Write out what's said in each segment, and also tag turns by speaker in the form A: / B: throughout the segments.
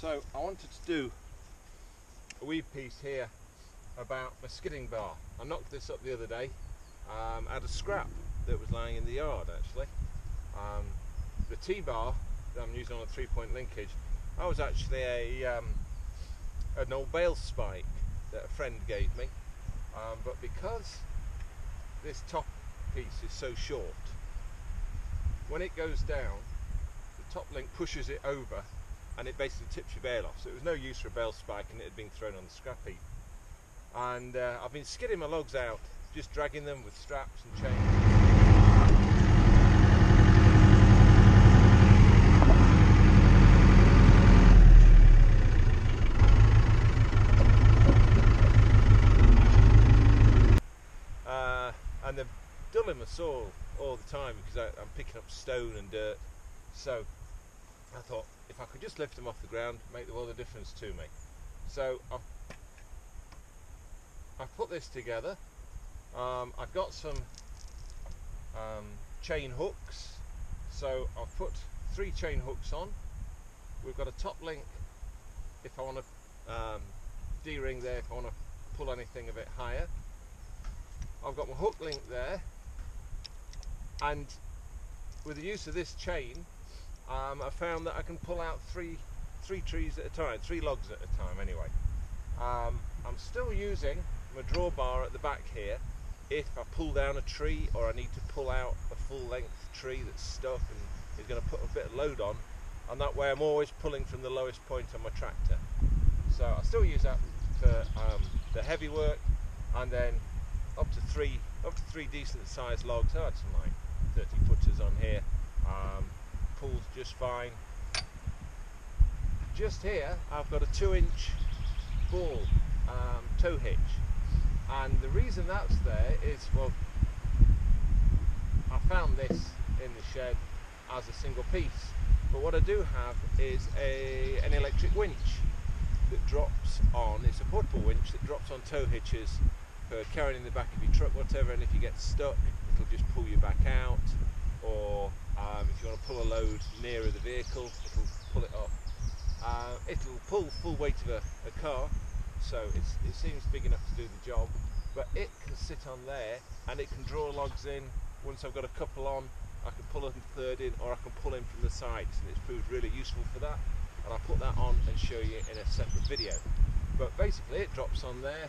A: So I wanted to do a wee piece here about my skidding bar. I knocked this up the other day um, out of scrap that was lying in the yard actually. Um, the T-bar that I'm using on a three-point linkage, I was actually a um, an old bale spike that a friend gave me. Um, but because this top piece is so short, when it goes down, the top link pushes it over and it basically tips your bale off. So it was no use for a bale spike and it had been thrown on the scrap heap. And uh, I've been skidding my logs out, just dragging them with straps and chains. Uh, and they're dulling my saw all the time because I, I'm picking up stone and dirt. So I thought if I could just lift them off the ground, make the world of difference to me. So I've, I've put this together. Um, I've got some um, chain hooks. So I've put three chain hooks on. We've got a top link if I want to um, D-ring there, if I want to pull anything a bit higher. I've got my hook link there and with the use of this chain um, I found that I can pull out three three trees at a time, three logs at a time anyway. Um, I'm still using my drawbar at the back here if I pull down a tree or I need to pull out a full length tree that's stuck and is going to put a bit of load on and that way I'm always pulling from the lowest point on my tractor. So I still use that for um, the heavy work and then up to three up to three decent sized logs. I had some like 30 footers on here. Just fine. Just here I've got a two inch ball um, tow hitch. And the reason that's there is well I found this in the shed as a single piece. But what I do have is a, an electric winch that drops on, it's a portable winch that drops on tow hitches for carrying in the back of your truck whatever and if you get stuck it'll just pull you back out or um, if you want to pull a load nearer the vehicle it'll pull it up. Uh, it'll pull full weight of a, a car so it seems big enough to do the job but it can sit on there and it can draw logs in. Once I've got a couple on I can pull a third in or I can pull in from the sides and it's proved really useful for that. And I'll put that on and show you in a separate video. But basically it drops on there.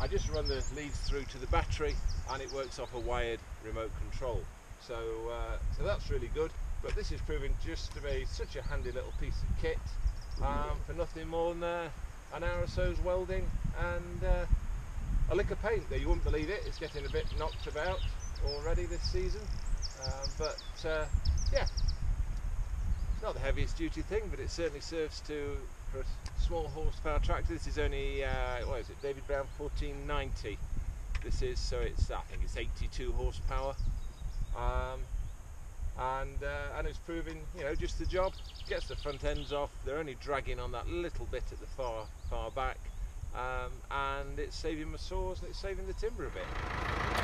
A: I just run the leads through to the battery and it works off a wired remote control. So uh, so that's really good but this is proving just to be such a handy little piece of kit. Um, for nothing more than uh, an hour or so's welding and uh, a lick of paint there. You wouldn't believe it. It's getting a bit knocked about already this season. Um, but uh, yeah. It's not the heaviest duty thing but it certainly serves to for a small horsepower tractor this is only uh, what is it? David Brown 1490 this is so it's I think it's 82 horsepower. Um, and uh, and it's proving you know just the job. Gets the front ends off. They're only dragging on that little bit at the far far back. Um, and it's saving my saws and it's saving the timber a bit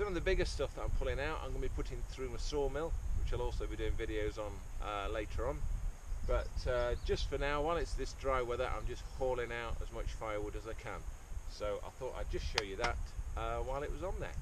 A: Some of the bigger stuff that I'm pulling out I'm going to be putting through my sawmill which I'll also be doing videos on uh, later on But uh, just for now, while it's this dry weather, I'm just hauling out as much firewood as I can. So I thought I'd just show you that uh, while it was on there.